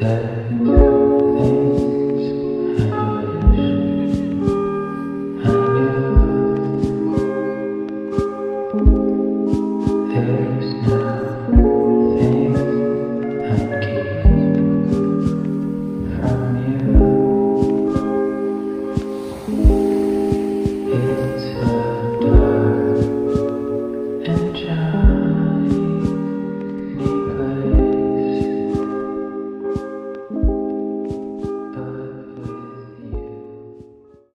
Yeah.